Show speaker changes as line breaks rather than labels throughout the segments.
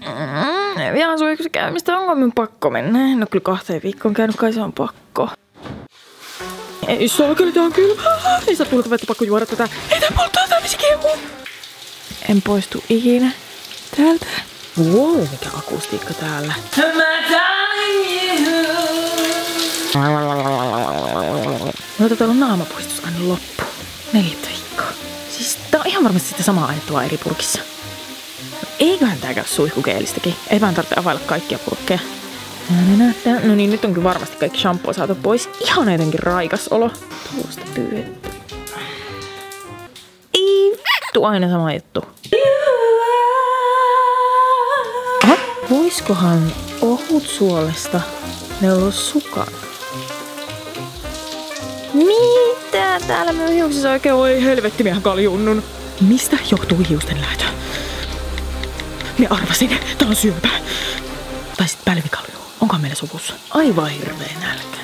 Mm, vielä suihkussa käymistä, onko minun pakko mennä? No kyllä kahteen viikkoon käynyt, kai se on pakko. Ei saa, kyllä tää on kylmä. Ei saa tulla vettä pakko juoda tätä. Ei tää polttaa tää En poistu ikinä täältä. Wow, mikä akustiikka täällä. Mutta täällä on naamapuistus aina loppu. Neljättä viikkoa. Siis tää on ihan varmasti sitä samaa ainettua eri purkissa. Eiköhän tää käy suihkukeelistäkin. Ei vaan tarvitse availla kaikkia purkkeja. No niin, nyt on kyllä varmasti kaikki shampoo saatu pois. Ihan jotenkin raikas olo. Tuosta pyydettä. Ei vittu aina sama juttu. Aha, voiskohan ohut suolesta neuloa sukan? Mitä täällä minun hiuksissa oikein oi helvetti mihän kaljunnun? Mistä johtuu hiusten lähtö? Minä arvasin, tää on syöpä. Tai sit pälvikalju. Onkohan meillä suvussa? Aivan hirveä nälkä.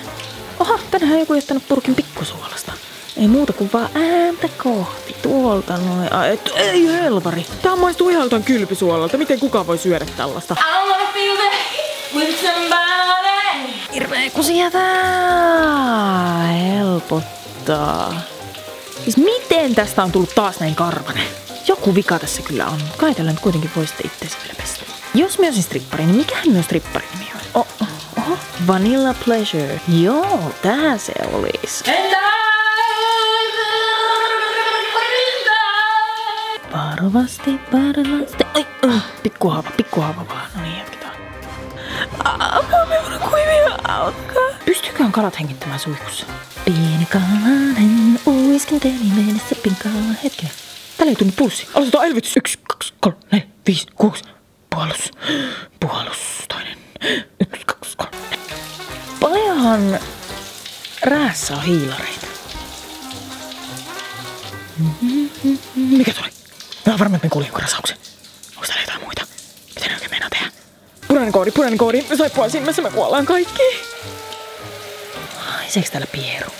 Oha, tänään on joku jättänyt purkin pikkusuolasta. Ei muuta kuin vaan ääntä kohti. Tuolta noin. Ai, et, ei helvari. Tää maistuu ihan jotain kylpysuolalta. Miten kukaan voi syödä tällaista? Hirveä kusia tää. Helpottaa. Siis miten tästä on tullut taas näin karvanen? Joku vika tässä kyllä on. Kai tällä nyt kuitenkin voisitte itse vielä pestä. Jos mä olisin strippari, niin mikähän myös stripparin nimi on? Oh, oh, oh, Vanilla Pleasure. Joo, tää se olis. Varovasti, varovasti. Ai, uh, pikkuhaava, pikkuhaava vaan. No niin, jatketaan. Apua, me on kuivia, auttakaa. Pystyyköhän kalat hengittämään suihkussa? Pieni kalanen uiskenteli menessä pinkalla hetken. Täällä ei tunnu pulssi. Aloitetaan elvytys. Yksi, kaksi, kolme, neljä, viisi, kuusi. Puolus. Puolus. Toinen. Yksi, kaksi, kolme. Paljonhan räässä on hiilareita. Mikä tuli? Mä oon varma, että mä kuulin rasauksen. Onko täällä jotain muita? Mitä ne oikein meinaa tehdä? Punainen koodi, punainen koodi. Me saippua silmässä, me kuollaan kaikki. Ai, seeks täällä pieru?